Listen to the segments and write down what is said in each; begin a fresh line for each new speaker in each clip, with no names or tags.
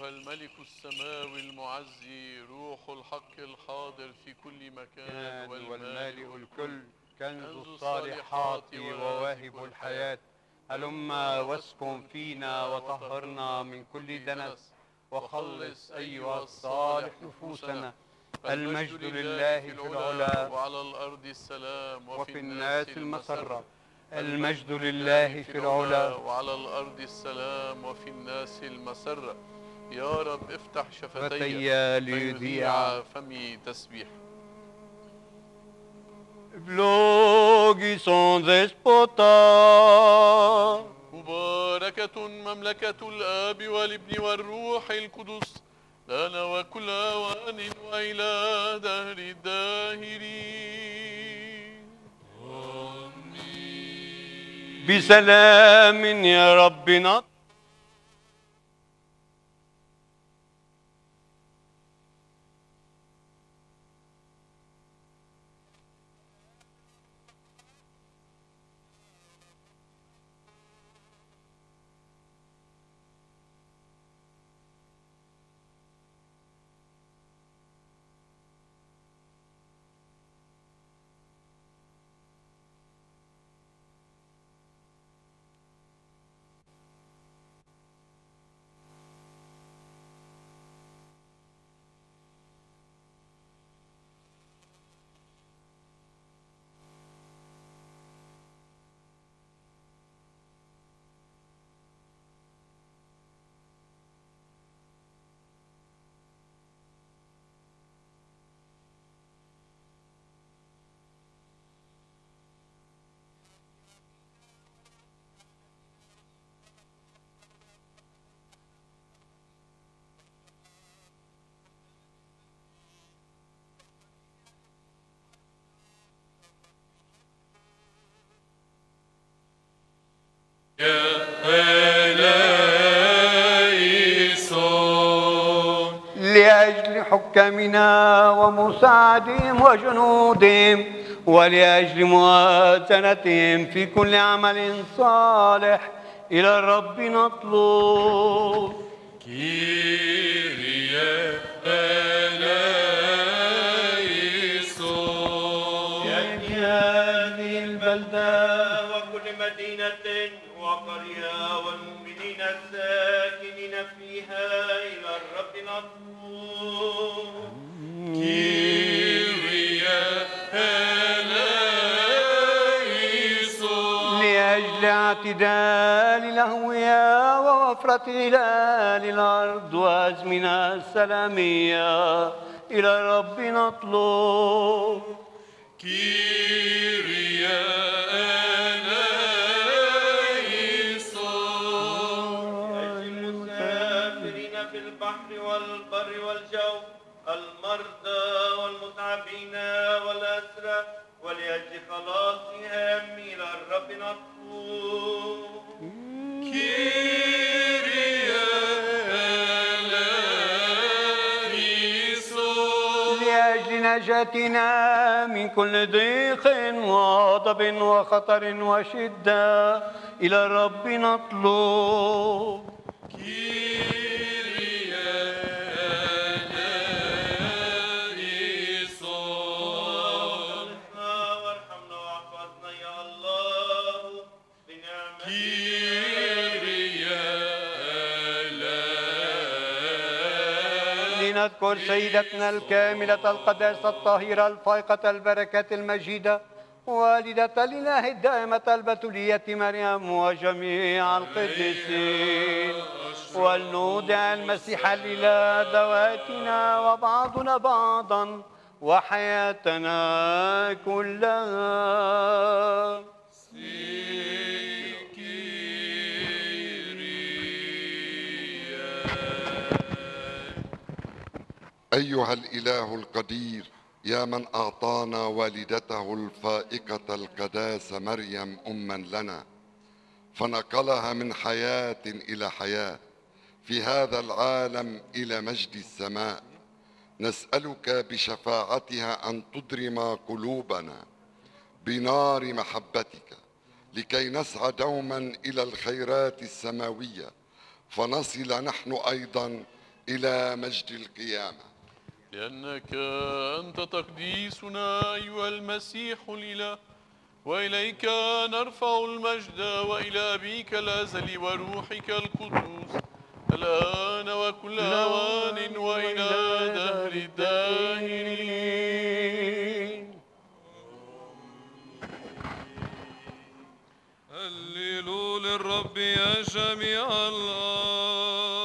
أيها الملك السماوي المعزي روح الحق الحاضر في كل مكان
كان
والمالئ الكل
الكل كنز الصالحات وواهب الحياة. هلم واسكن فينا وطهرنا من كل دنس. وخلص أيها الصالح نفوسنا. المجد لله في العلا
وعلى الأرض السلام
وفي الناس المسرة. المجد لله في العلا.
وعلى الأرض السلام وفي الناس المسرة. يا رب افتح شفتي
فتي ليذيع.
فمي تسبيح.
Vlogi son despota
مباركة مملكة الآب والابن والروح القدس. لنا وكل أوان وإلى دهر الداهرين.
بسلام يا ربنا. لأجل حكامنا ومساعدهم وجنودهم ولأجل موازنتهم في كل عمل صالح إلى الرب نطلب. يأتي هذه البلدة
وكل مدينة وقرية والمؤمنين الساكنين فيها إلى الرب نطلب.
اعتدال الأهوية ووفرة هلال الأرض وأزمنة السلامية إلى الرب نطلب.
المسافرين ولأجل خلاصهم إلى الرب نطلب.
لأجل نجاتنا من كل ضيق وغضب وخطر وشدة. إلى الرب نطلب. لنذكر سيدتنا الكاملة القداسة الطاهرة الفائقة البركة المجيدة والدة الإله الدائمة البتولية مريم وجميع القديسين. ولنودع المسيح الإله ذواتنا وبعضنا بعضا وحياتنا كلها.
أيها الإله القدير يا من أعطانا والدته الفائقة القداس مريم أما لنا. فنقلها من حياة إلى حياة في هذا العالم إلى مجد السماء. نسألك بشفاعتها أن تضرم قلوبنا بنار محبتك لكي نسعى دوما إلى الخيرات السماوية. فنصل نحن أيضا إلى مجد القيامة.
لأنك أنت تقديسنا أيها المسيح الإله وإليك نرفع المجد وإلى أبيك الأزلي وروحك القدوس. الآن وكل أوان وإلى دهر الداهرين
هللوا للرب يا جميع الأرض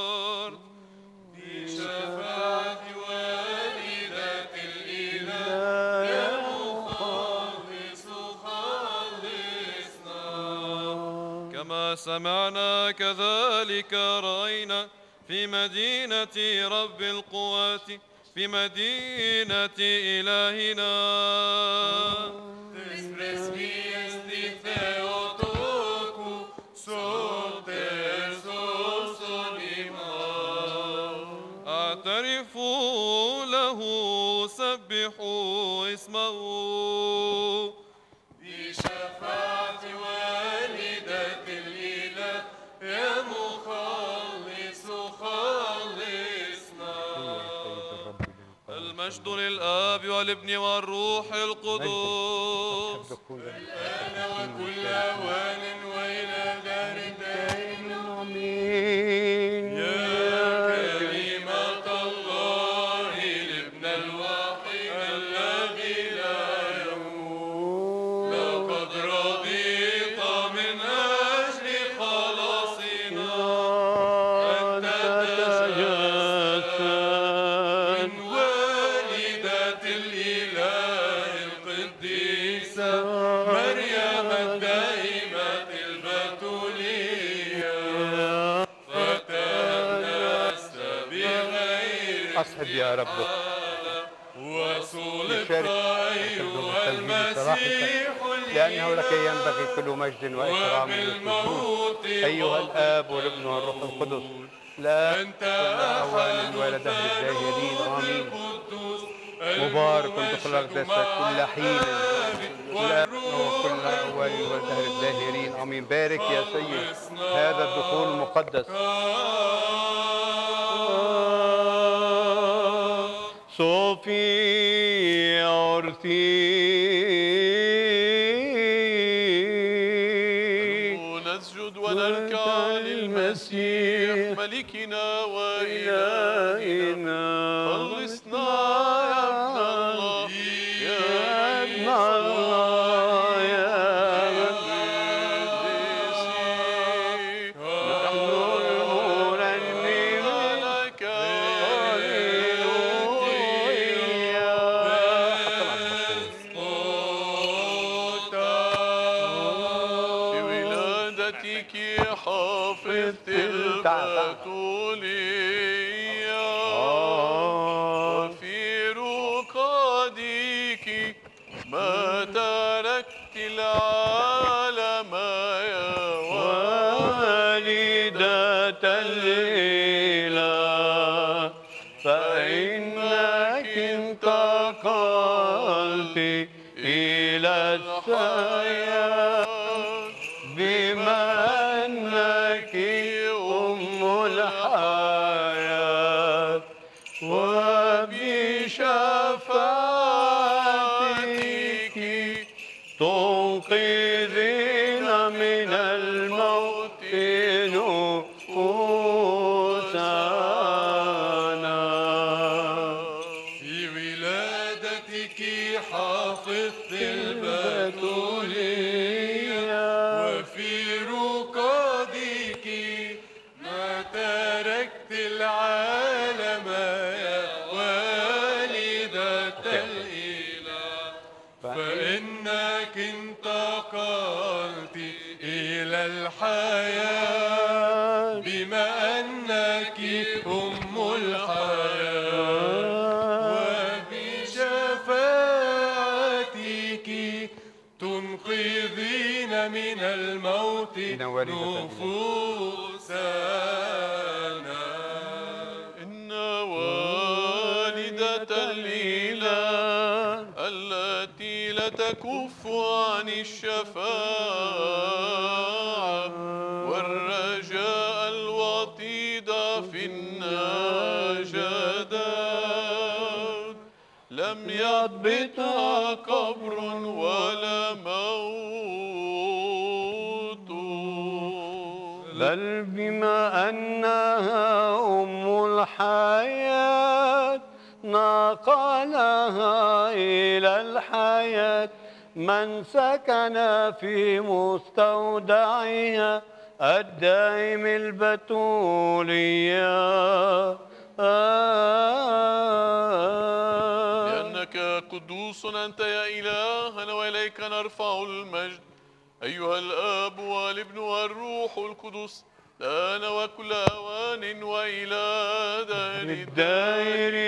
سمعنا كذلك رأينا في مدينة رب القوات في مدينة إلهنا. اعترفوا له سبحوا اسمه. المجد للآب والابن والروح القدس وكل
يا رب
أيها المسيح
لأنه لك ينبغي كل مجد وإكرام أيها الآب والابن والروح القدس لا
أنت
كل
أحد
ولا دهر
الثالوث
آمين. مبارك
الممجد
أقداسك كل حين. لا وكل أوان والدهر الداهرين آمين. بارك يا سيد. هذا الدخول المقدس. صوفي عرتي إلى السيا
عن الشفاعة والرجاء الوطيد في النجدات لم يضبطها قبر ولا موت.
بل بما أنها أم الحياة من سكن في مستودعها الدائم البتولية
لأنك قدوس أنت يا إلهنا وإليك نرفع المجد. أيها الآب والابن والروح القدس الآن وكل أوان وإلى دار
الدائرين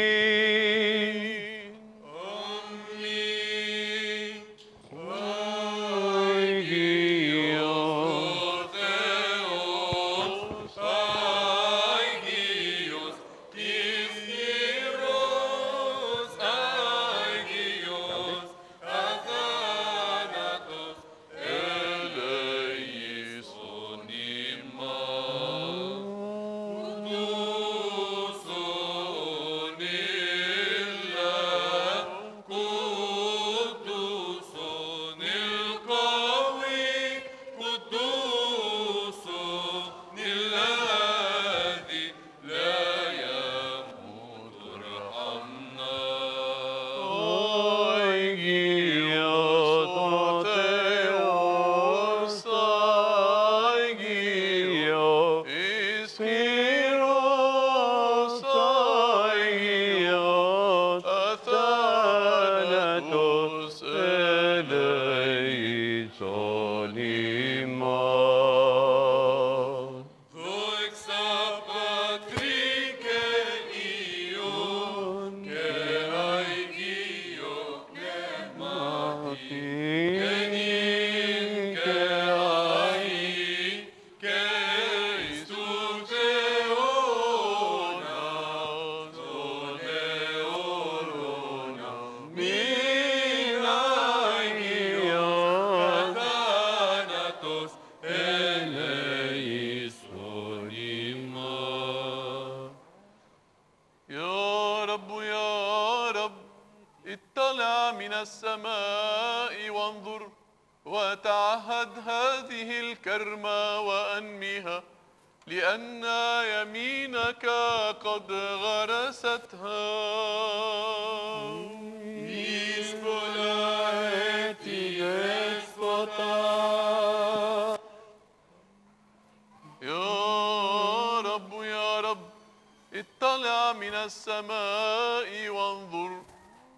اطلع من السماء وانظر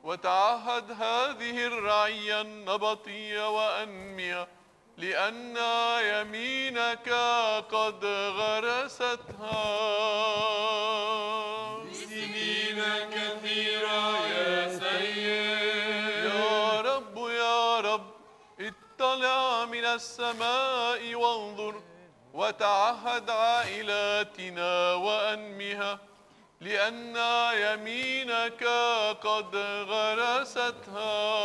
وتعهد هذه الرعية النبطية وأنمية لأن يمينك قد غرستها.
سنين كثيرة يا سيد.
يا رب يا رب اطلع من السماء وانظر وتعهد عائلاتنا وأنمها لأن يمينك قد غرستها.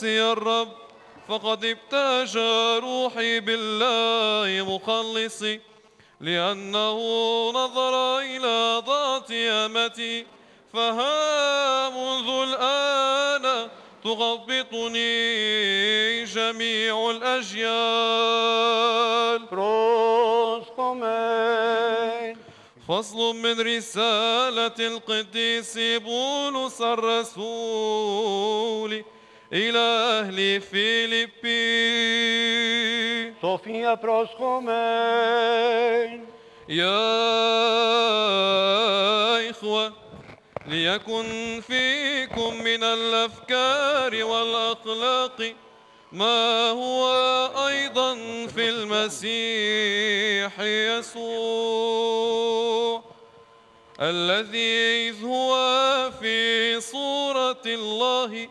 نفسي الرب فقد ابتهج روحي بالله مخلصي لأنه نظر إلى ضعف أمتي فها منذ الآن تغبطني جميع الأجيال. فصل من رسالة القديس بولس الرسول إلى أهل فيليبي.
Sophia proschomen
يا ليكن فيكم من الأفكار والأخلاق ما هو أيضا في المسيح يسوع الذي إذ هو في صورة الله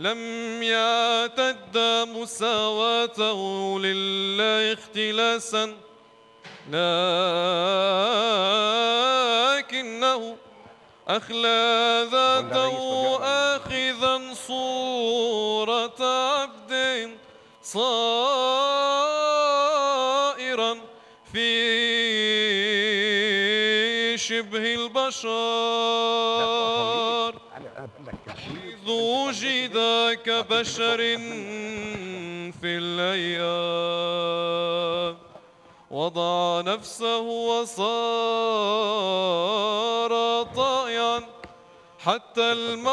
لم يعتد مساواته لله اختلاسا. لكنه أخلى ذاته آخذا صورة عبد صائرا في شبه البشر. وجد كبشر في الأيام وضع نفسه وصار طائعا حتى الموت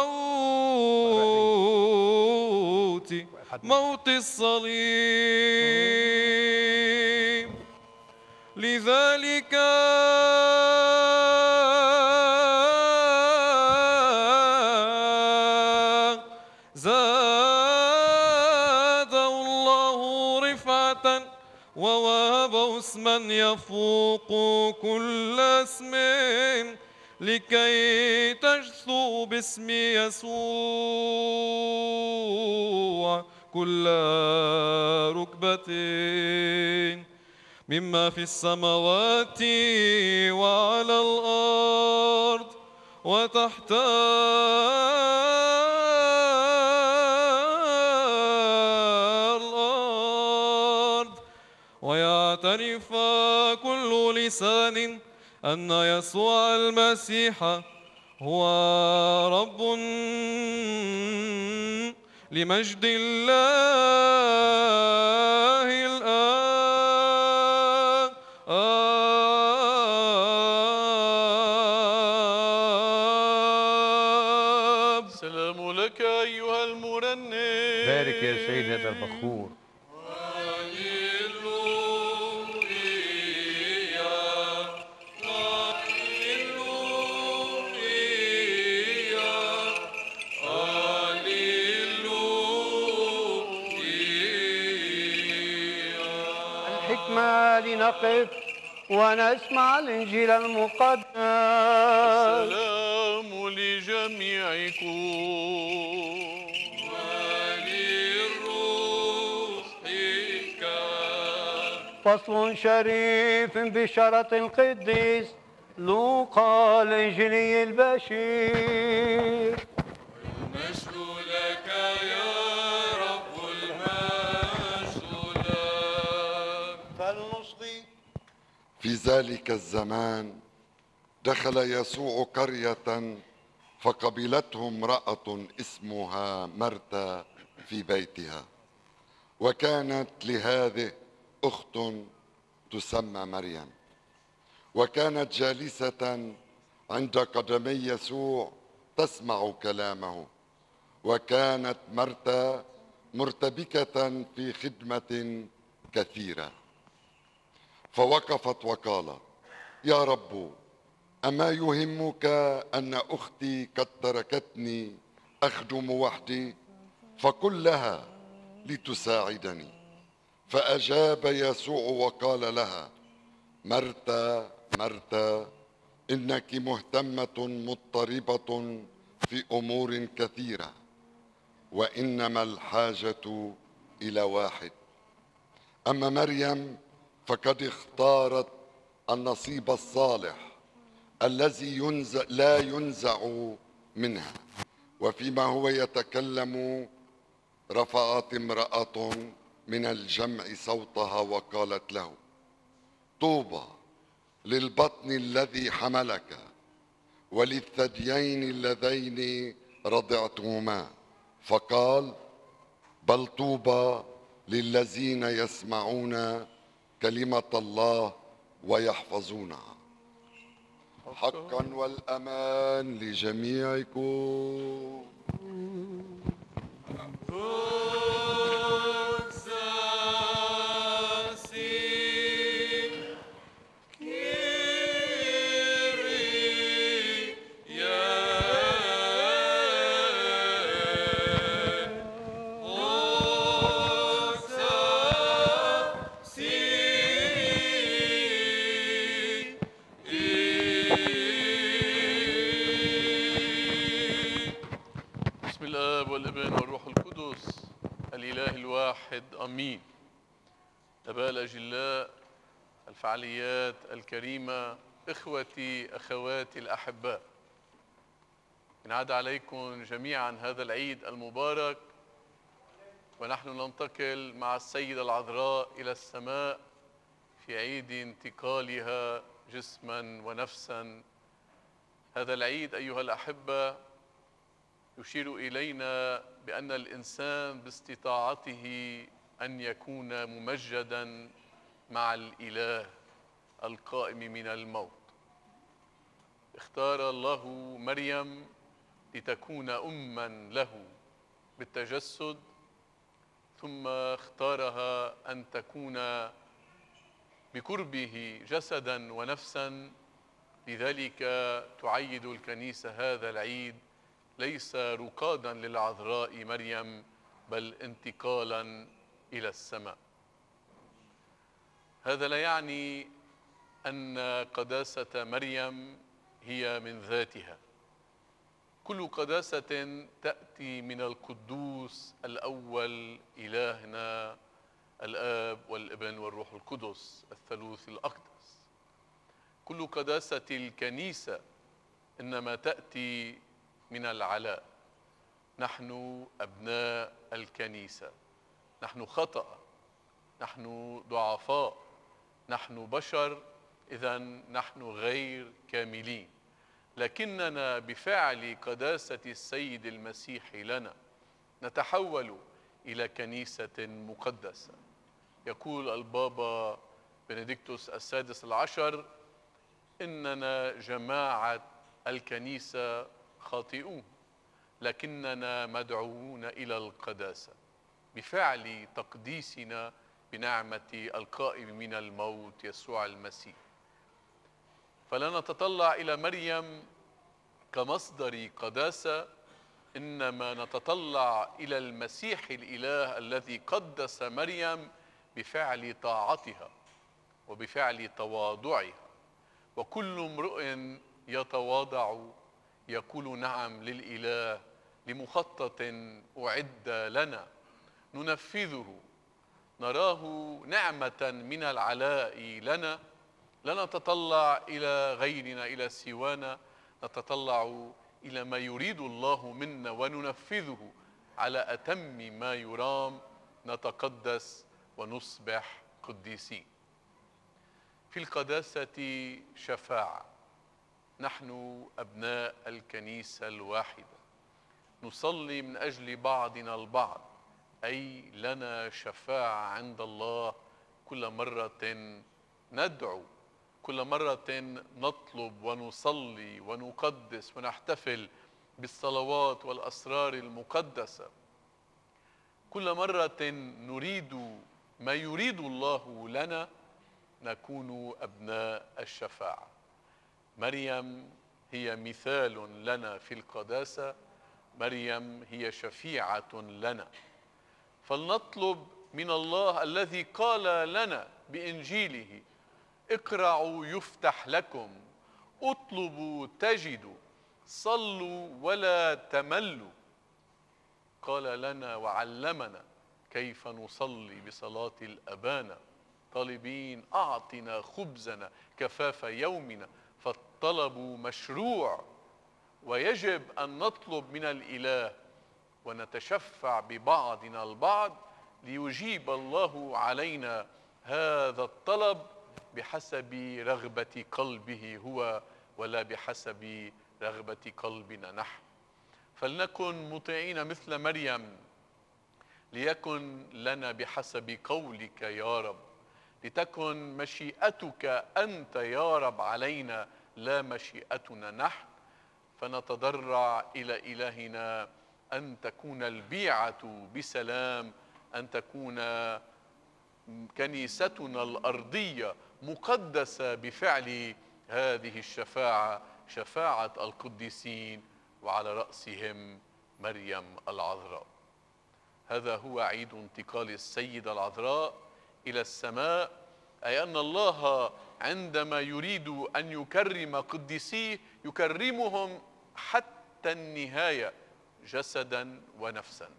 موت الصليب. لذلك اسما يفوق كل اسم لكي تجثو باسم يسوع كل ركبة. مما في السماوات وعلى الأرض وتحت لسان أن يسوع المسيح هو رب لمجد الله الآب. آب
سلام لك أيها المرنم
بارك يا سيد هذا البخور لنقف ونسمع الإنجيل المقدس.
سلام لجميعكم.
فصل شريف بشارة القديس لوقا الإنجيلي البشير.
في ذلك الزمان دخل يسوع قرية فقبلته امرأة اسمها مرتا في بيتها. وكانت لهذه أخت تسمى مريم. وكانت جالسة عند قدمي يسوع تسمع كلامه. وكانت مرتا مرتبكة في خدمة كثيرة. فوقفت وقالت يا رب أما يهمك أن أختي قد تركتني أخدم وحدي فقل لها لتساعدني. فأجاب يسوع وقال لها مرتا مرتا إنك مهتمة مضطربة في أمور كثيرة وإنما الحاجة إلى واحد. أما مريم فقد اختارت النصيب الصالح الذي ينزع لا ينزع منها. وفيما هو يتكلم رفعت امرأة من الجمع صوتها وقالت له طوبى للبطن الذي حملك وللثديين اللذين رضعتهما. فقال بل طوبى للذين يسمعون كلمة الله ويحفظونها حقا والأمان لجميعكم.
واحد أمين. اباء الاجلاء الفعاليات الكريمة إخوتي أخواتي الأحباء. ينعاد عليكم جميعا هذا العيد المبارك ونحن ننتقل مع السيدة العذراء إلى السماء في عيد انتقالها جسما ونفسا. هذا العيد أيها الأحبة يشير إلينا بأن الإنسان باستطاعته أن يكون ممجدا مع الإله القائم من الموت. اختار الله مريم لتكون اما له بالتجسد ثم اختارها أن تكون بقربه جسدا ونفسا. لذلك تعيد الكنيسة هذا العيد ليس رقادا للعذراء مريم بل انتقالا إلى السماء. هذا لا يعني أن قداسة مريم هي من ذاتها. كل قداسة تأتي من القدوس الأول إلهنا الآب والابن والروح القدس الثالوث الأقدس. كل قداسة الكنيسة إنما تأتي من العلاء. نحن أبناء الكنيسة. نحن خطأ. نحن ضعفاء. نحن بشر. اذا نحن غير كاملين. لكننا بفعل قداسة السيد المسيح لنا نتحول إلى كنيسة مقدسة. يقول البابا بنديكتوس السادس العشر إننا جماعة الكنيسة خاطئون لكننا مدعوون إلى القداسة. بفعل تقديسنا بنعمة القائم من الموت يسوع المسيح. فلا نتطلع إلى مريم كمصدر قداسة إنما نتطلع إلى المسيح الإله الذي قدس مريم بفعل طاعتها وبفعل تواضعها. وكل امرؤ يتواضع يقول نعم للإله لمخطط أعد لنا. ننفذه. نراه نعمة من العلاء لنا. لا نتطلع إلى غيرنا إلى سوانا. نتطلع إلى ما يريد الله منا وننفذه. على أتم ما يرام نتقدس ونصبح قديسين. في القداسة شفاعة. نحن أبناء الكنيسة الواحدة. نصلي من أجل بعضنا البعض أي لنا شفاعة عند الله. كل مرة ندعو كل مرة نطلب ونصلي ونقدس ونحتفل بالصلوات والأسرار المقدسة. كل مرة نريد ما يريد الله لنا نكون أبناء الشفاعة. مريم هي مثال لنا في القداسة مريم هي شفيعة لنا. فلنطلب من الله الذي قال لنا بإنجيله اقرعوا يفتح لكم اطلبوا تجدوا صلوا ولا تملوا. قال لنا وعلمنا كيف نصلي بصلاة الابانا طالبين أعطنا خبزنا كفاف يومنا. فالطلب مشروع ويجب أن نطلب من الإله ونتشفع ببعضنا البعض ليجيب الله علينا هذا الطلب بحسب رغبة قلبه هو ولا بحسب رغبة قلبنا نحن. فلنكن مطيعين مثل مريم ليكن لنا بحسب قولك يا رب. لتكن مشيئتك أنت يا رب علينا لا مشيئتنا نحن فنتضرع إلى إلهنا أن تكون البيعة بسلام أن تكون كنيستنا الأرضية مقدسة بفعل هذه الشفاعة شفاعة القديسين وعلى رأسهم مريم العذراء. هذا هو عيد انتقال السيده العذراء إلى السماء أي أن الله عندما يريد أن يكرم قديسيه يكرمهم حتى النهاية جسدا ونفسا.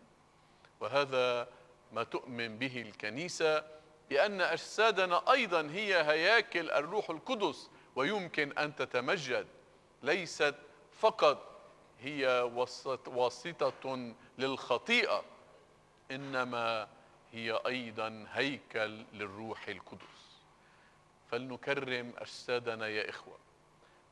وهذا ما تؤمن به الكنيسة بأن أجسادنا أيضا هي هياكل الروح القدس ويمكن أن تتمجد. ليست فقط هي واسطة للخطيئة إنما هي أيضا هيكل للروح القدس. فلنكرم أجسادنا يا إخوة.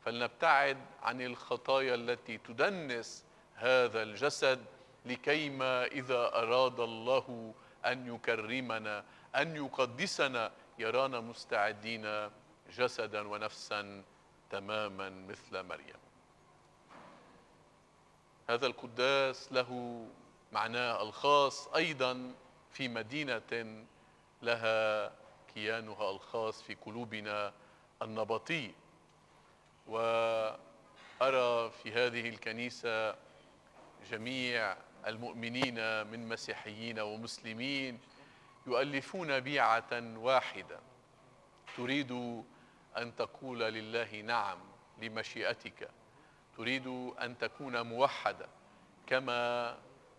فلنبتعد عن الخطايا التي تدنس هذا الجسد لكيما إذا أراد الله أن يكرمنا أن يقدسنا. يرانا مستعدين جسدا ونفسا تماما مثل مريم. هذا القداس له معناه الخاص أيضا في مدينة لها كيانها الخاص في قلوبنا النبطي. وأرى في هذه الكنيسة جميع المؤمنين من مسيحيين ومسلمين يؤلفون بيعة واحدة. تريد أن تقول لله نعم لمشيئتك. تريد أن تكون موحدة كما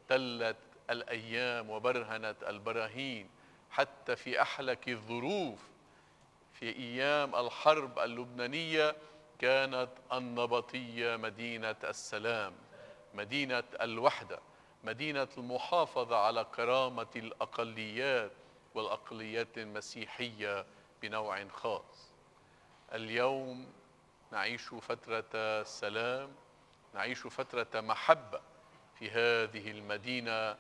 تلت الأيام وبرهنت البراهين. حتى في أحلك الظروف. في أيام الحرب اللبنانية كانت النبطية مدينة السلام مدينة الوحدة مدينة المحافظة على كرامة الأقليات والأقليات المسيحية بنوع خاص. اليوم نعيش فترة سلام نعيش فترة محبة في هذه المدينة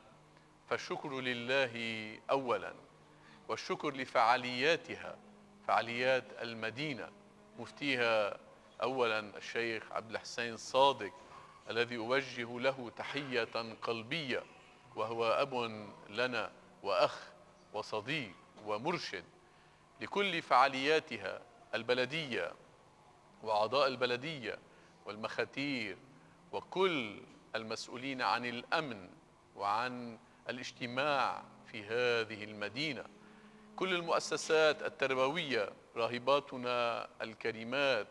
فالشكر لله أولا. والشكر لفعالياتها فعاليات المدينة. مفتيها أولا الشيخ عبد الحسين صادق الذي أوجه له تحية قلبية وهو أب لنا وأخ وصديق ومرشد لكل فعالياتها البلدية وأعضاء البلدية والمخاتير وكل المسؤولين عن الأمن وعن الاجتماع في هذه المدينة. كل المؤسسات التربوية راهباتنا الكريمات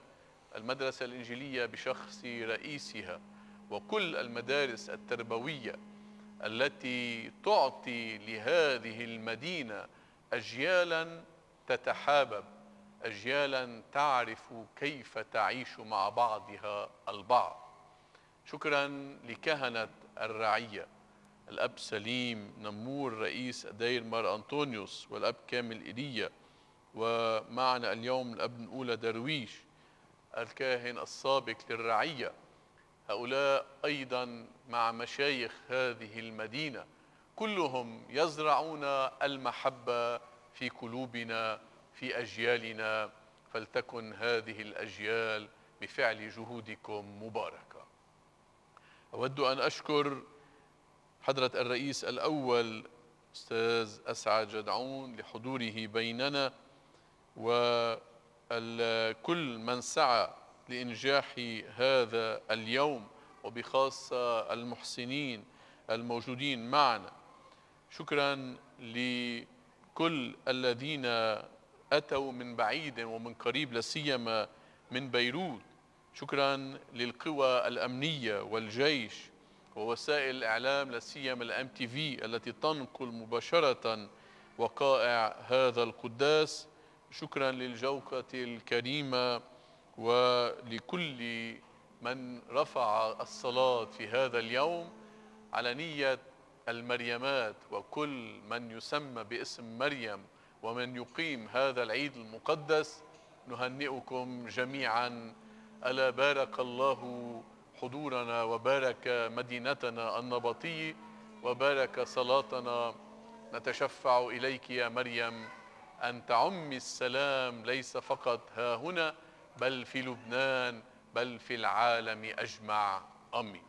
المدرسة الإنجيلية بشخص رئيسها وكل المدارس التربوية التي تعطي لهذه المدينة أجيالا تتحابب أجيالا تعرف كيف تعيش مع بعضها البعض. شكرا لكهنة الرعية. الأب سليم نمور رئيس دير مار أنطونيوس والأب كامل إيليا ومعنا اليوم الأب الأولى درويش الكاهن السابق للرعية. هؤلاء أيضا مع مشايخ هذه المدينة. كلهم يزرعون المحبة في قلوبنا في أجيالنا. فلتكن هذه الأجيال بفعل جهودكم مباركة. أود أن أشكر حضرة الرئيس الأول أستاذ أسعد جدعون لحضوره بيننا وكل من سعى لإنجاح هذا اليوم وبخاصة المحسنين الموجودين معنا. شكرا لكل الذين أتوا من بعيد ومن قريب لسيما من بيروت. شكرا للقوى الأمنية والجيش. ووسائل الإعلام لسيما الام تي في التي تنقل مباشرة وقائع هذا القداس. شكرا للجوقة الكريمة ولكل من رفع الصلاة في هذا اليوم. على نية المريمات وكل من يسمى باسم مريم ومن يقيم هذا العيد المقدس نهنئكم جميعا. ألا بارك الله حضورنا وبارك مدينتنا النبطي وبارك صلاتنا. نتشفع إليك يا مريم أن تعمي السلام ليس فقط ها هنا بل في لبنان بل في العالم أجمع. أمين.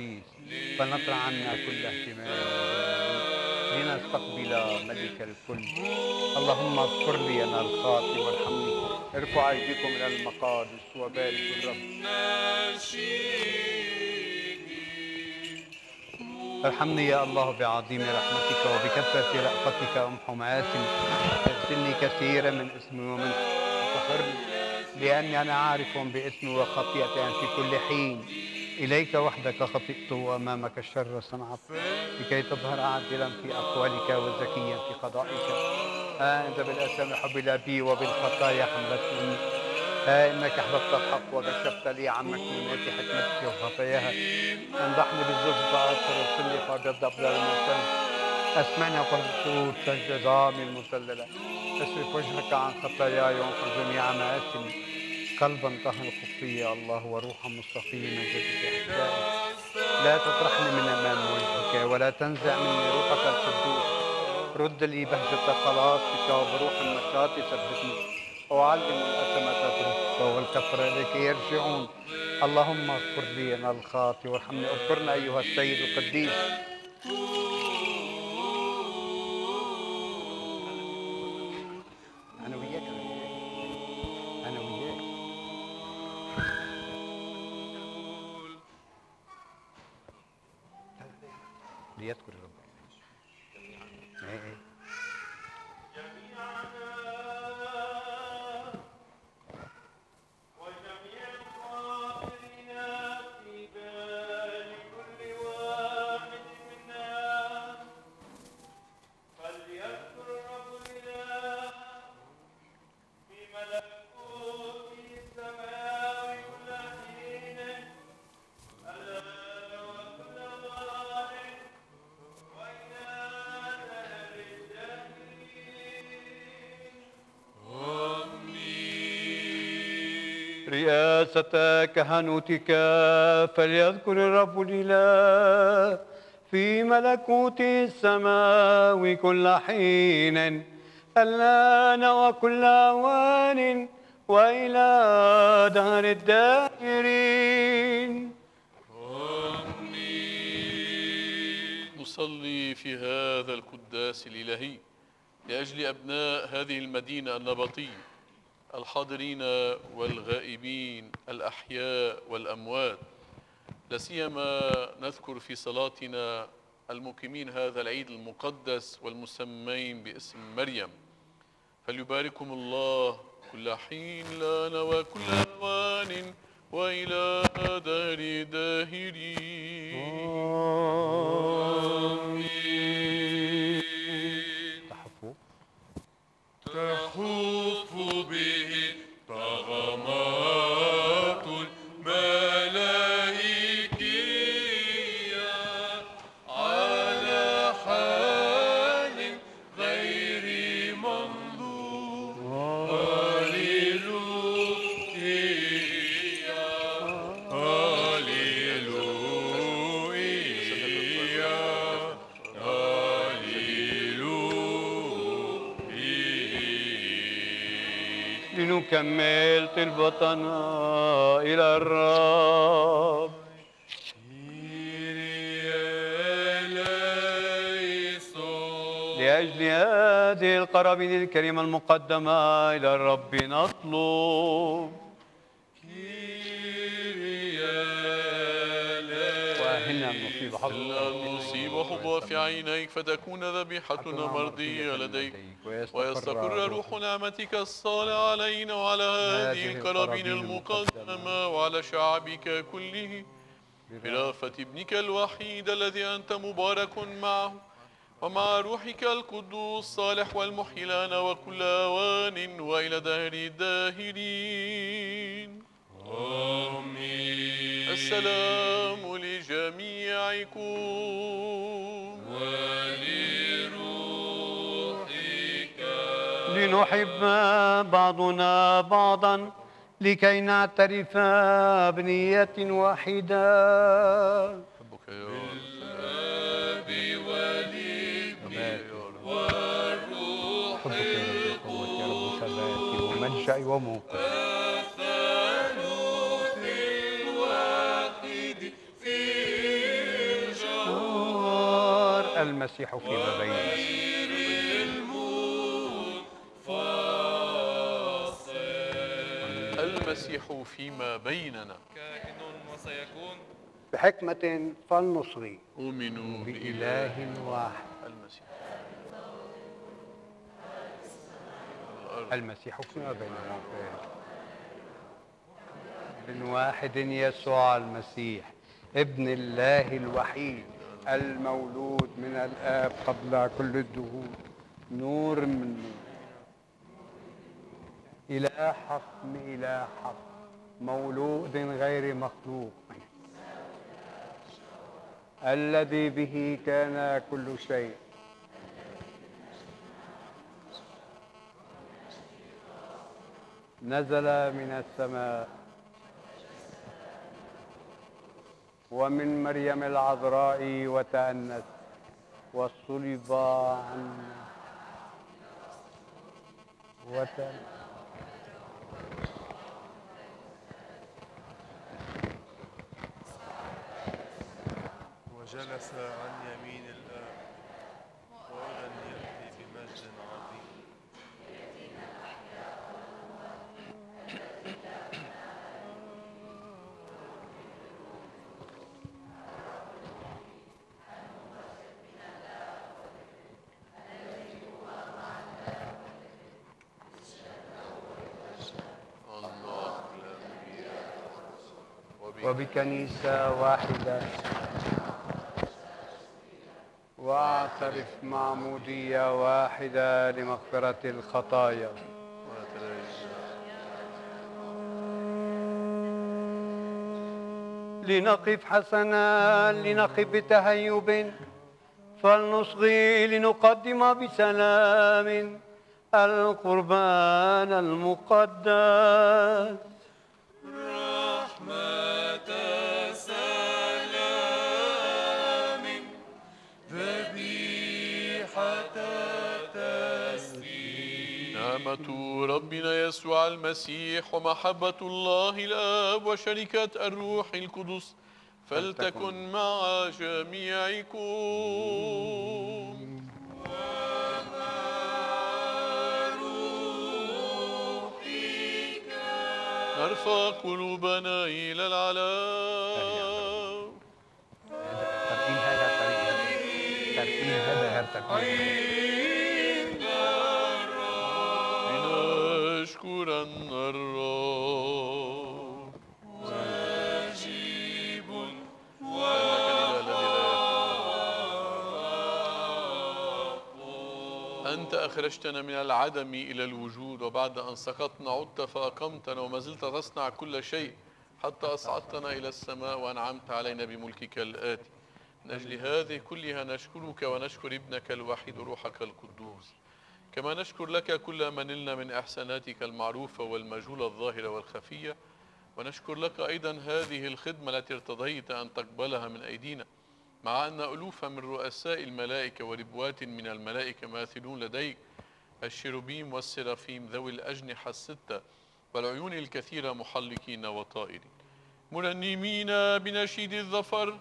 التقديس فنطرح عنا كل اهتمام. لنستقبل ملك الكل. اللهم اغفر لي أنا الخاطئ وارحمني ارفع ايديكم إلى المقادس وباركوا الرب. ارحمني يا الله بعظيم رحمتك وبكثرة رأفتك أمحو مآثمي اغسلني كثيرا من اسمي ومن طهرني لأني أنا عارف باسمي وخطيئتي في كل حين. إليك وحدك خطئت وأمامك الشر صنعت لكي تظهر عادلا في أقوالك وزكيا في قضائك. ها أنت بالأسام حبل بي وبالخطايا حملتني. ها إنك أحببت الحق وكشفت لي عن مكنونات حكمتك وخطاياها. انضحني بالزلف فأكثر وصلي فأجد أفضل المرسل أسمعني وقد سجد عظامي المسللة. اصرف وجهك عن خطاياي وانفر جميع مآثمي قلبا طهر خفي يا الله وروحا مستقيما جدد احشائي لا تطرحني من أمام وجهك ولا تنزع مني روحك القدوس رد لي بهجة خلاصك وبروح النشاط ثبتني وعلم الأثمة تترك والكفر لكي يرجعون. اللهم اغفر لي أنا الخاطي وارحمني. اذكرنا أيها السيد القديس. ليذكر الرب إيه إيه
وجميع
كهنوتك فليذكر الرب الإله في ملكوت السماء كل حين الآن وكل أوان وإلى دهر الدائرين.
نصلي في هذا القداس الإلهي لأجل أبناء هذه المدينة النبطية. الحاضرين والغائبين الأحياء والأموات. لا سيما نذكر في صلاتنا المقيمين هذا العيد المقدس والمسمين باسم مريم. فليباركم الله كل حين لأن وكل أوان وإلى دار داهرين.
لنكمل طلبتنا إلى الرب. لأجل هذه القرابين الكريمة المقدمة إلى الرب نطلب. وأهلنا النصيب حظ
في عينيك فتكون ذبيحتنا مرضية لديك. ويستقر روح نعمتك الصالح علينا وعلى هذه القرابين المقدمة وعلى شعبك كله. برافة ابنك الوحيد الذي أنت مبارك معه. ومع روحك القدوس صالح والمحيي لنا وكل أوان وإلى دهر الداهرين.
آمين.
السلام لجميعكم.
ولروحك.
لنحب بعضنا بعضا لكي نعترف بنية واحدة.
حبك يا رب.
الآب والابن والروح
حبك يا رب المسيح فيما بيننا.
المسيح فيما بيننا.
كائن وسيكون
بحكمة فلنصغي
أؤمن بإله
واحد.
المسيح.
المسيح فيما بيننا. ابن واحد يسوع المسيح ابن الله الوحيد. المولود من الآب قبل كل الدهور نور من نور. إله حق إله حق مولود غير مخلوق. الذي به كان كل شيء. نزل من السماء. ومن مريم العذراء وتأنس وصلب عنا
وجلس عن يمين الآب
وبكنيسة واحدة. واعترف معمودية واحدة لمغفرة الخطايا. لنقف حسنا لنقف بتهيب. فلنصغي لنقدم بسلام القربان المقدس.
ربنا يسوع المسيح ومحبة الله الآب وشركة الروح القدس فلتكن مع جميعكم نرفع قلوبنا إلى العلا
ترتيب هذا ترتيب ترتيب هذا غير ترتيب
لنشكر الرب
واجب.
أنت أخرجتنا من العدم إلى الوجود وبعد أن سقطنا عدت فأقمتنا وما زلت تصنع كل شيء حتى أصعدتنا إلى السماء وأنعمت علينا بملكك الآتي من أجل هذه كلها نشكرك ونشكر ابنك الوحيد روحك القدوس كما نشكر لك كل ما نلنا من إحساناتك المعروفة والمجهولة الظاهرة والخفية ونشكر لك أيضا هذه الخدمة التي ارتضيت أن تقبلها من أيدينا مع أن ألوفا من رؤساء الملائكة وربوات من الملائكة ماثلون لديك الشيروبيم والسرافيم ذوي الأجنحة الستة والعيون الكثيرة محلقين وطائرين. مرنمين بنشيد الظفر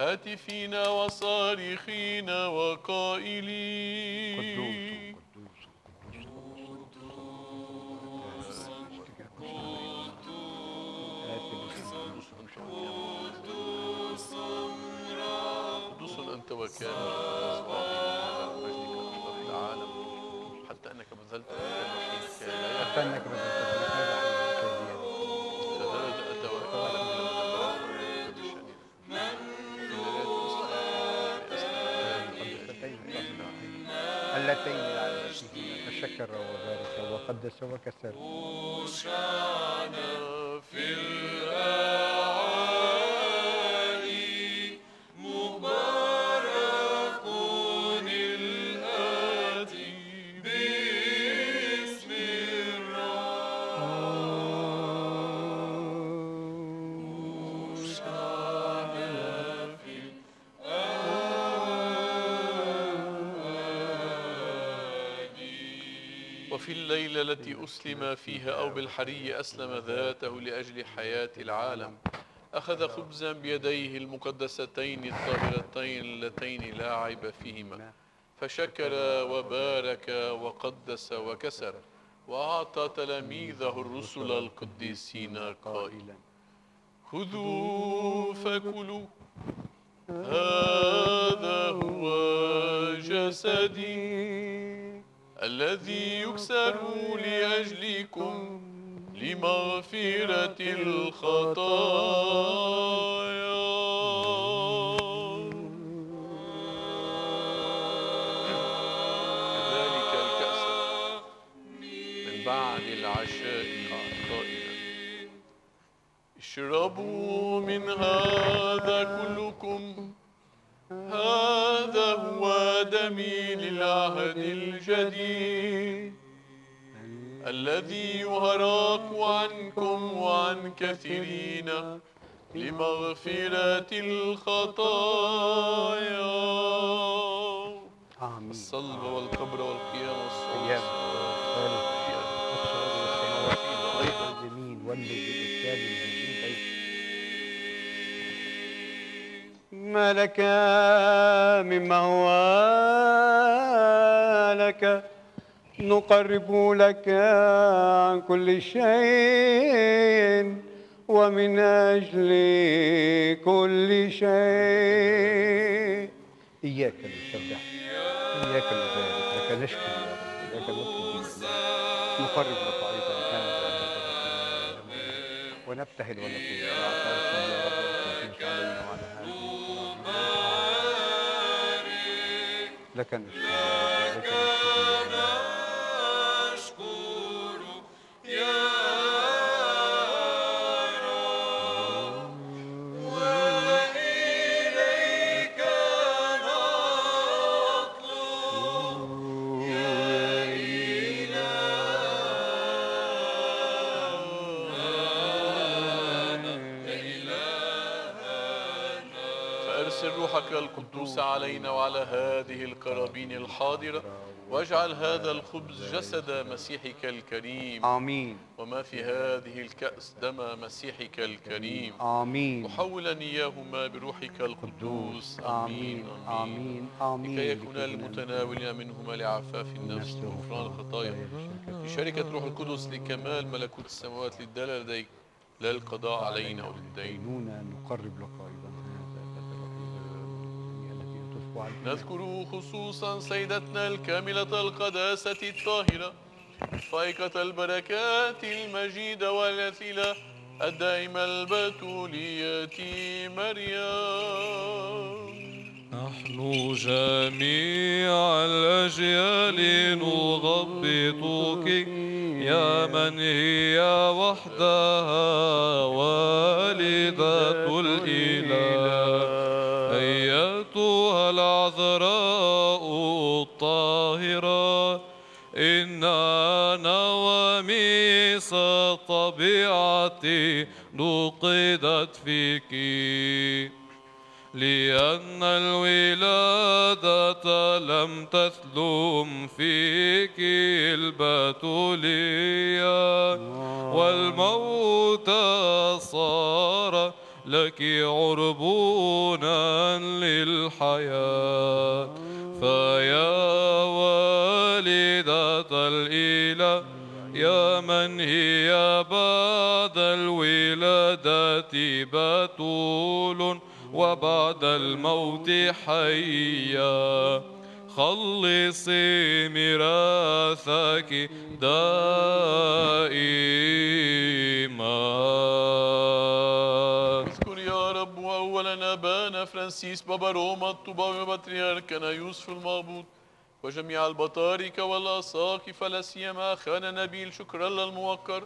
هاتفين وصارخين وقائلين. قدوس وكان العالم حتى أنك بذلت
حتى
أنك بذلت اللتين
لعلك وبارك وقدس وكسر
في
الأرض. أسلم فيها أو بالحري أسلم ذاته لأجل حياة العالم. أخذ خبزا بيديه المقدستين الطاهرتين اللتين لا عيب فيهما. فشكر وبارك وقدس وكسر وأعطى تلاميذه الرسل القديسين قائلا. خذوا فكلوا هذا هو جسدي. الذي يكسر لأجلكم لمغفرة الخطايا. كذلك الكأس من بعد العشاء قائلا اشربوا من هذا كلكم هو دمي للعهد الجديد الذي يهراق عنكم وعن كثيرين لمغفرة الخطايا.
آمين.
الصلب والقبر والقيام والصلاة.
الجميل والذي بالإرسال المجيد ما لك مما هو لك. نقرب لك عن كل شيء ومن أجل كل شيء. إياك نسبح إياك نبارك لك نشكر نطلب نقرب لك أيضا. ونبتهل ونقول. لك نشكر
علينا وعلى هذه القرابين الحاضرة واجعل هذا الخبز جسد مسيحك الكريم.
آمين.
وما في هذه الكأس دم مسيحك الكريم.
آمين.
محولا إياهما بروحك القدوس. آمين.
آمين. آمين.
لكي يكون المتناولين منهما لعفاف النفس وغفران الخطايا في شركة روح القدس لكمال ملكوت السماوات للدلال لديك لا القضاء علينا وللدين.
نقرب لك أيضا هذا الذي التي تصبح علينا
نذكر خصوصا سيدتنا الكاملة القداسة الطاهرة فائقة البركات المجيدة والأثيلة الدائمة البتولية مريم.
نحن جميع الأجيال نغبطك يا من هي وحدها والدة الإله. العذراء الطاهرة. إن نواميس الطبيعة نقدت فيك. لأن الولادة لم تثلم فيك البتولية. والموت صار لك عربونا للحياة فيا والدة الإله يا من هي بعد الولادة بتول وبعد الموت حيا. خلصي ميراثك دائما.
اذكر يا رب أولا أبانا فرانسيس بابا روما الطوباوي وبطريركنا يوسف المعبود وجميع البطاركة والأساقف لا سيما أخانا نبيل شكرا للموقر.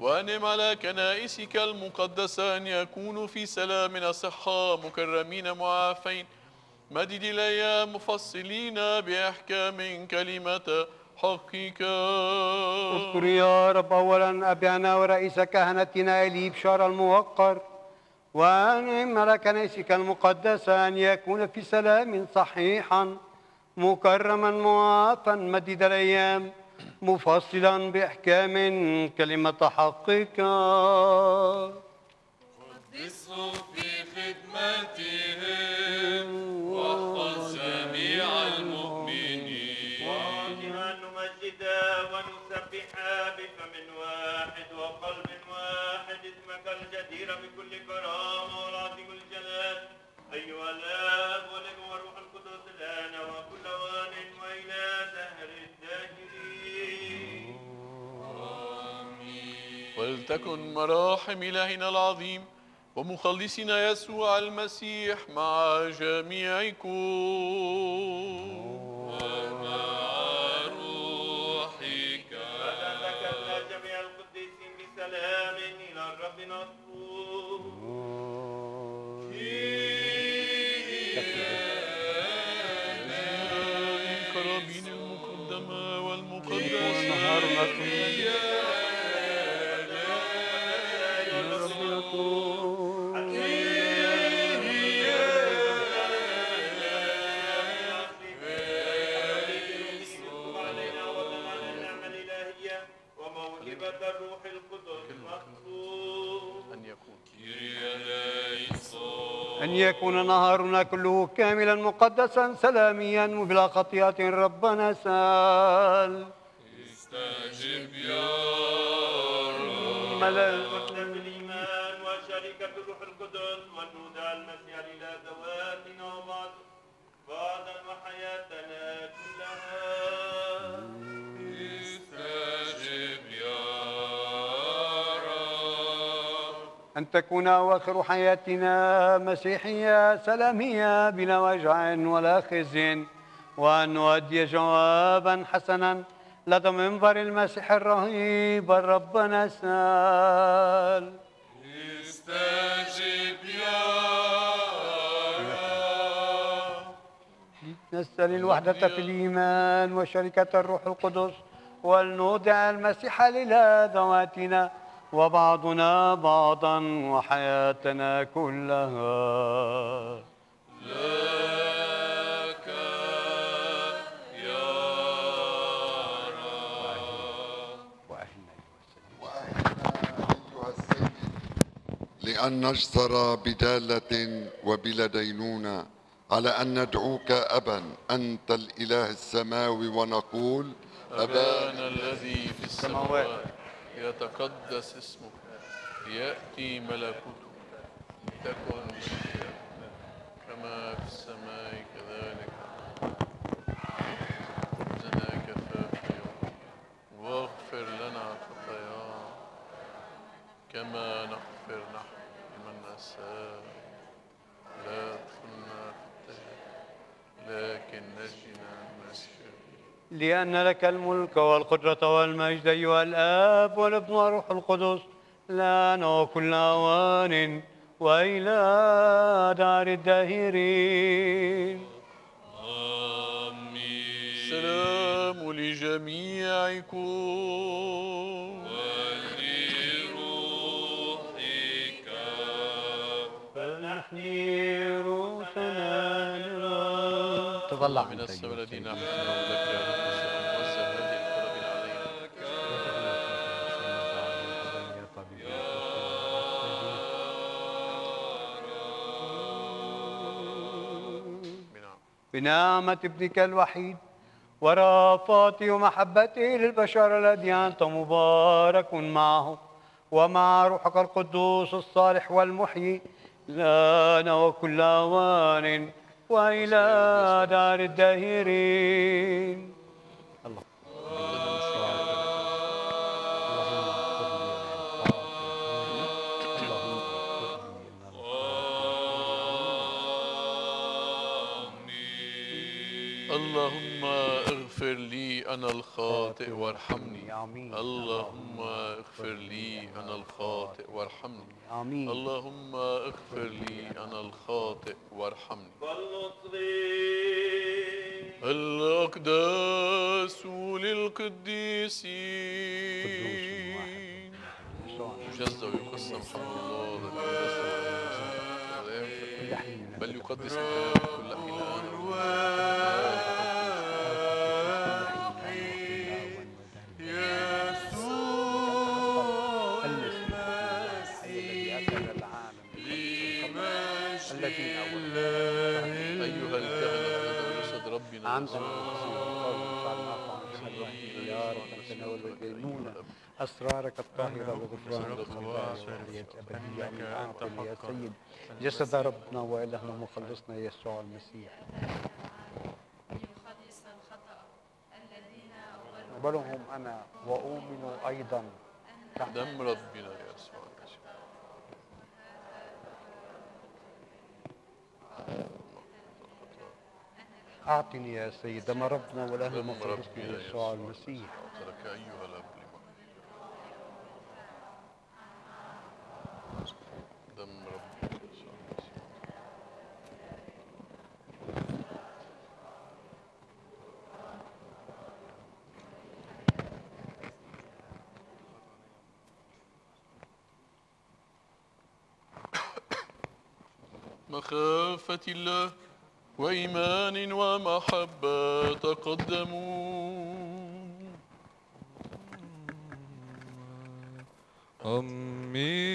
وأنم على كنائسك المقدسة أن يكونوا في سلام أصحاء مكرمين معافين. مدد الأيام مفصلين بأحكام كلمة حقك.
اذكر يا رب اولا ابينا ورئيس كهنتنا إلي بشار الموقر وانعم على كنيسك المقدسه أن يكون في سلام صحيحا مكرما معافا مديد الأيام مفصلا بأحكام كلمة حقك.
قدسوا في خدمتهم
بفم واحد وقلب واحد اسمك الجدير بكل كرامة والعظيم الجلال. أيها الآب والابن والروح القدس الآن وكل وان وإلى دهر الداهرين
ولتكن مراحم إلهنا العظيم ومخلصنا يسوع المسيح مع جميعكم. أن يكون
نهارنا كله كاملا مقدسا سلاميا وبلا خطيئة ربنا سال.
استجب يا
ملل
وحدة الإيمان وشركة الروح القدس والنودع المسيح إلى ذواتنا وبعض بعضا وحياتنا كلها.
استجب يا رب.
أن تكون أواخر حياتنا مسيحية سلامية بلا وجع ولا خزي. وأن نؤدي جوابا حسنا لدى منبر المسيح الرهيب ربنا سال
استجب يا رب.
نسأل الوحدة في الإيمان وشركة الروح القدس ولنودع المسيح لله ذواتنا وبعضنا بعضا وحياتنا كلها.
لك
لأن نجسر بدالة وبلا دينونة على أن ندعوك أبا أنت الإله السماوي ونقول
أبانا الذي في السماوات يتقدس اسمك ليأتي ملكوتك لتكن كما في السماء كذلك خبزنا اليوم واغفر لنا خطايانا كما نحن لا لكن نجنا
لأن لك الملك والقدرة والمجد أيها الآب والابن والروح القدس. الآن وكل أوان وإلى دار الداهرين.
آمين.
السلام لجميعكم
رؤوسنا للرب تطلع
من السماء الذين احسنوا لك يا رب
بنعمة ابنك الوحيد ورافاته ومحبته للبشر الذي أنت مبارك معه ومع روحك القدوس الصالح والمحيي لنا وكل أوان وإلى دار الداهرين الله.
اللهم اغفر لي أنا الخاطئ وارحمني. اللهم اغفر لي أنا الخاطئ وارحمني.
آمين.
اللهم اغفر لي أنا الخاطئ وارحمني. الأقداس للقديسين. يجزى ويقسم حمد الله بل يقدس الكلام كل حين
الذين أنت
يسوع
أسرارك الطاهرة وغفرانك أعطنا يا سيد جسد ربنا وإلهنا ومخلصنا يسوع المسيح أقبلهم أنا وأؤمن أيضا
دم ربنا يسوع المسيح
أعطني يا سيد دم ربنا ومخلصنا
ربنا
يسوع. المسيح.
أعطرك أيها الأب دم ربنا. مخافة الله. وإيمان ومحبة تقدموا
أمين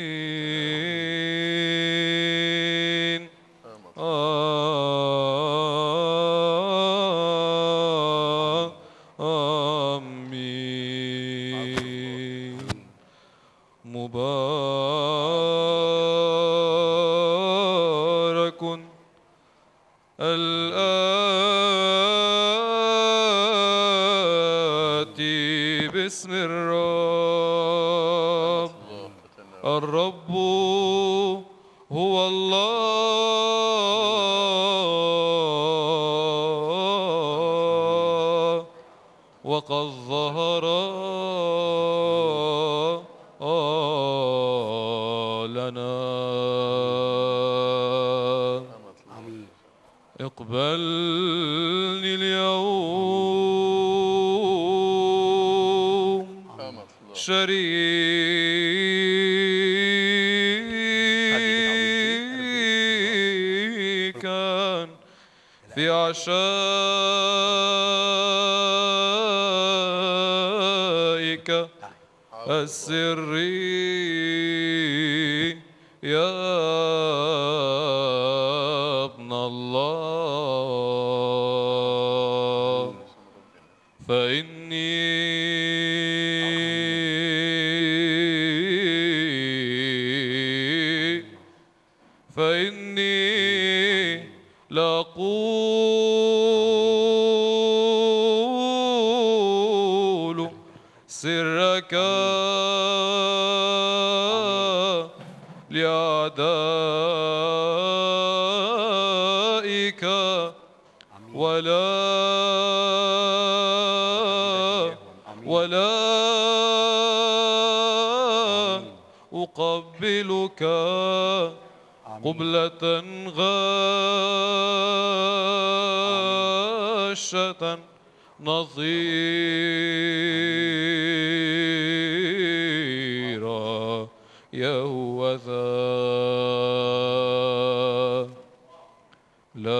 لكني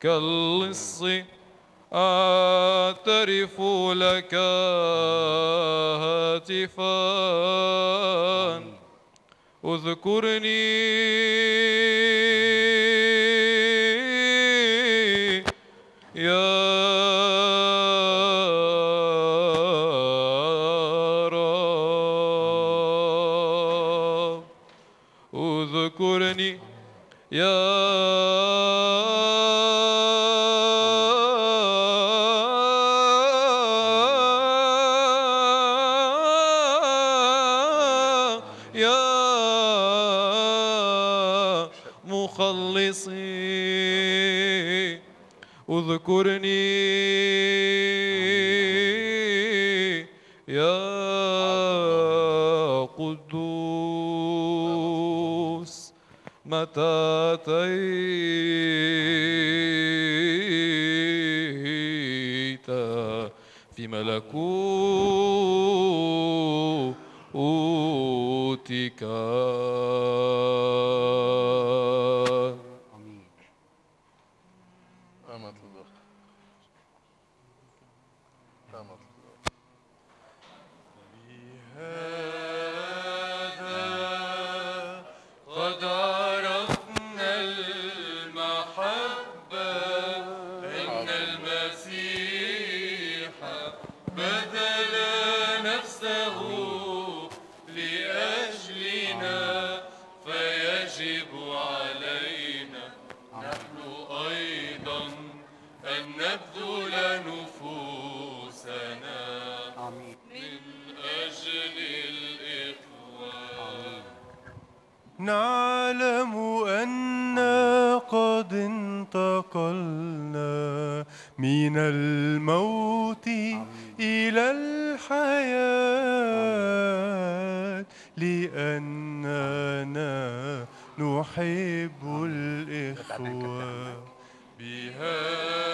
كاللص أعترف لك هاتفا. اذكرني
إلى الحياة لأننا نحب الإخوة
بهذا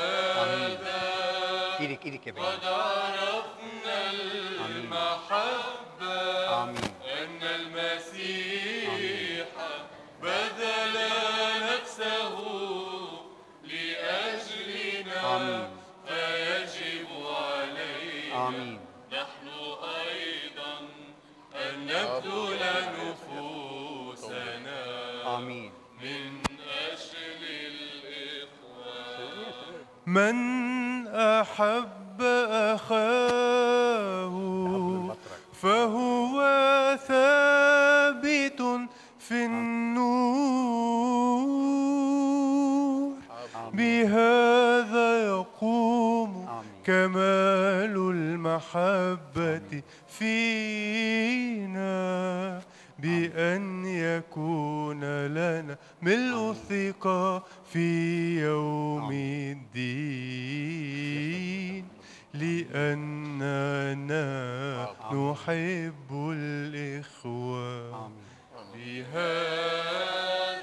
من
أحب أخاه فهو ثابت في النور. بهذا يقوم. كمال المحبة فينا. بأن يكون لنا ملء الثقة في يوم الدين. لأننا نحب الإخوة
بهذا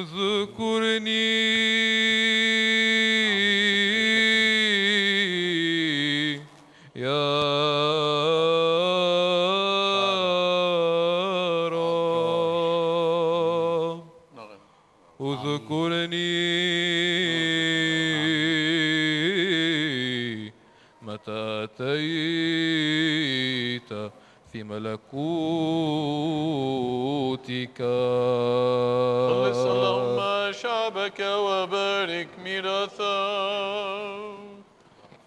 اذكرني يا رب
نغم
اذكرني متى أتيت في ملكوتك.
خلص اللهم شعبك وبارك ميراثهم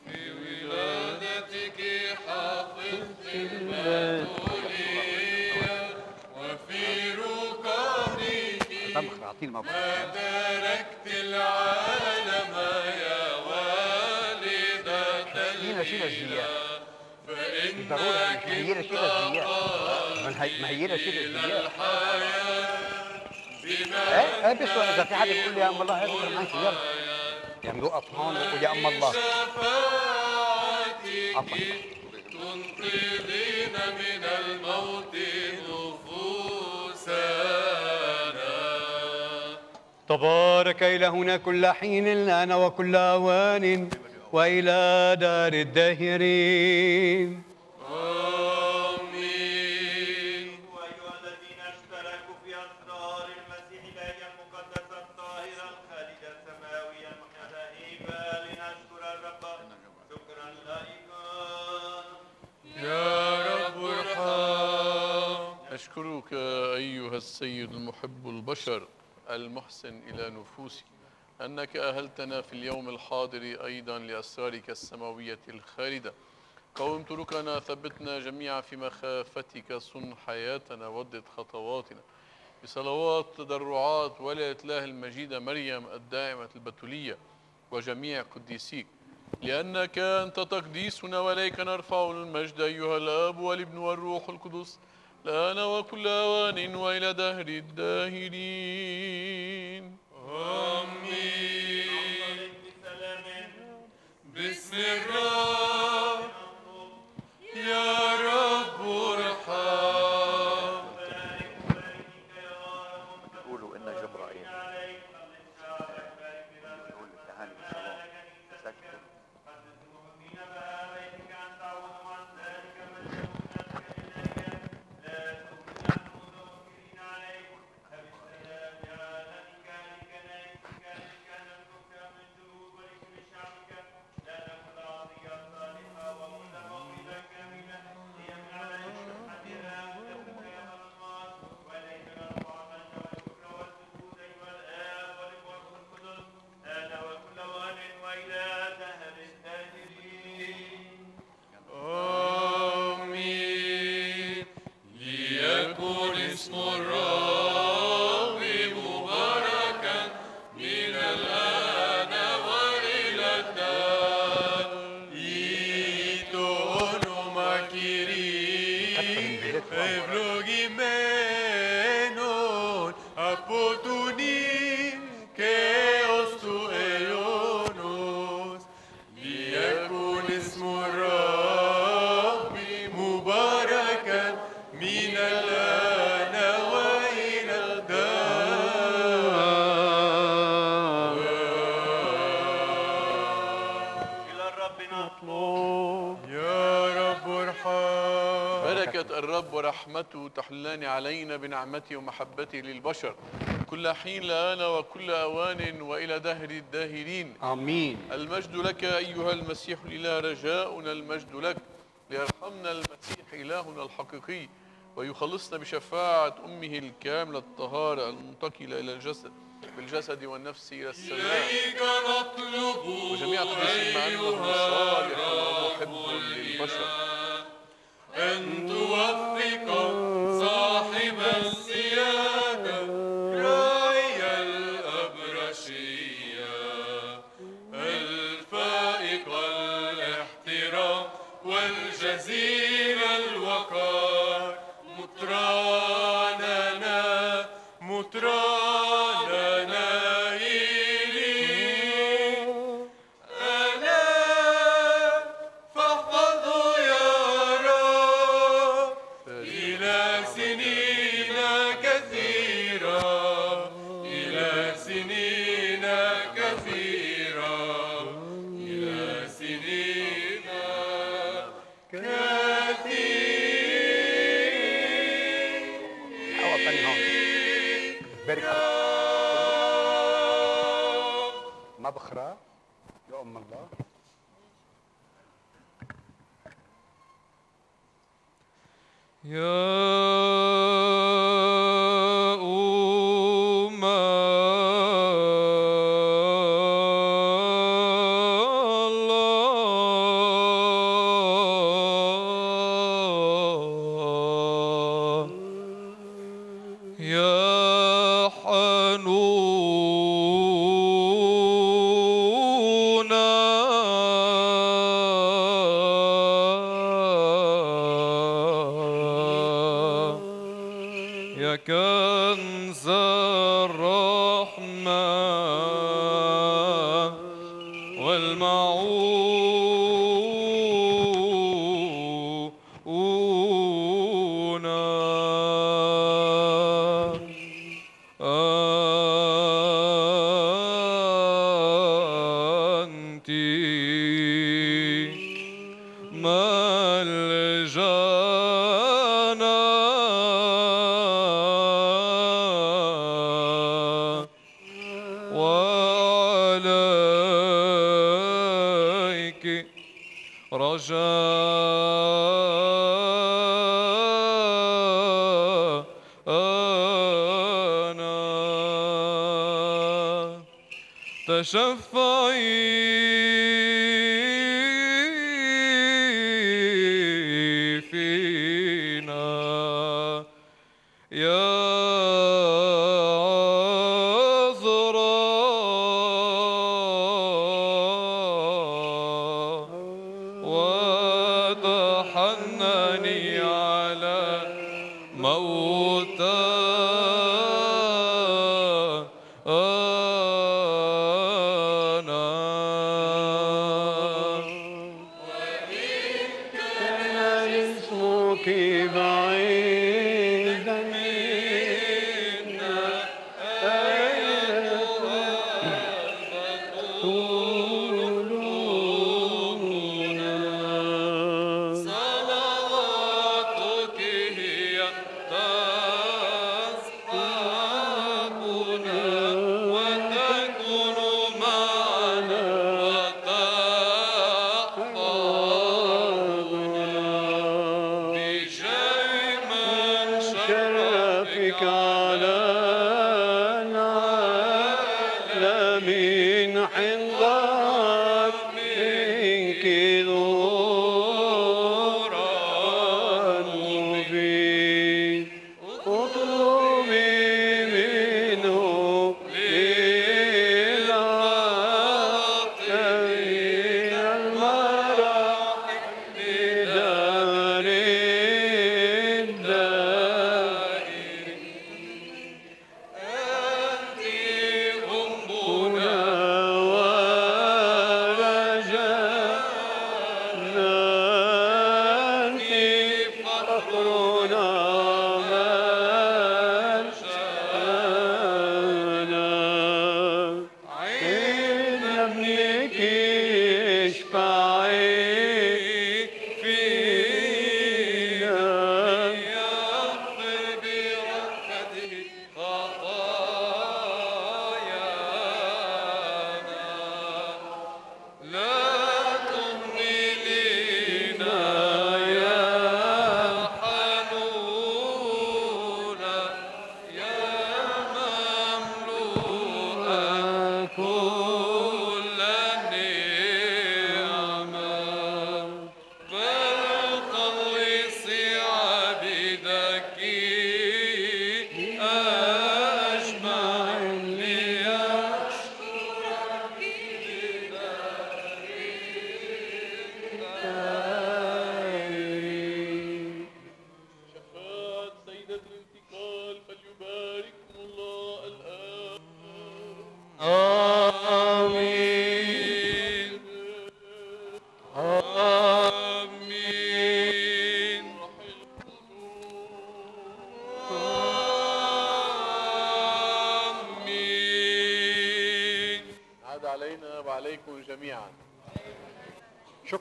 في ولادتك حافظت المسؤولية وفي ركابك
مبروك
تركت العالم يا والدة
شيلها ضروري مش ما هي- مهيلة شيلها الزيات
الحياة بما
إيه بس إذا في حد بيقول لي يا أم الله هيك معك يلا. يعني يوقف هون ويقول يا أم الله.
تنقذين من الموت نفوسنا.
تبارك إلهنا كل حين الآن وكل أوان وإلى دار الداهرين
السيد المحب البشر المحسن إلى نفوسي. أنك أهلتنا في اليوم الحاضر أيضا لأسرارك السماوية الخالدة. قوم طرقنا ثبتنا جميعا في مخافتك. صن حياتنا ودد خطواتنا. بصلوات تضرعات ولاية الله المجيدة مريم الدائمة البتولية وجميع قديسيك. لأنك أنت تقديسنا وإليك نرفع المجد أيها الآب والابن والروح القدس. الآن وكل أوان وإلى دهر الداهرين.
آمين. بسم الرب يا
ورحمته تحلان علينا بنعمته ومحبته للبشر. كل حين الآن وكل أوان وإلى دهر الداهرين.
آمين.
المجد لك أيها المسيح الإله رجاؤنا المجد لك. ليرحمنا المسيح إلهنا الحقيقي. ويخلصنا بشفاعة أمه الكاملة الطهارة المنتقلة إلى الجسد بالجسد والنفس إلى السماء.
إليك نطلب
وجميع القديسين مع أنه صالح ومحب للبشر.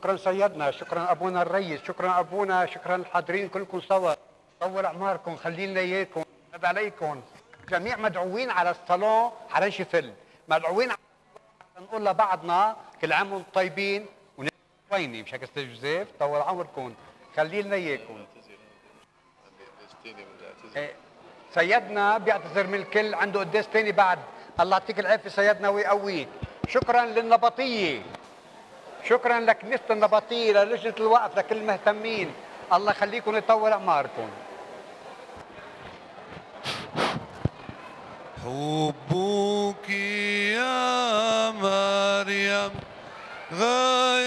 شكرا سيدنا شكرا أبونا الريس شكرا أبونا شكرا الحاضرين كلكم سوا. طول أعماركم خلي لنا إياكم. عاد عليكم؟ جميع مدعوين على الصالون حنشفل مدعوين على- نقول لبعضنا كل عام وأنتم طيبين. وين مش هيك أستاذ جوزيف؟ طول عمركم خلي لنا إياكم. إيه، سيدنا بيعتذر من الكل عنده قداس تاني بعد. الله يعطيك العافية سيدنا ويقويك. شكرا للنبطية. شكرا لكنيسه النبطيه للجنه الوقف لكل المهتمين. الله يخليكم يطول اعماركم
حبك يا مريم غاية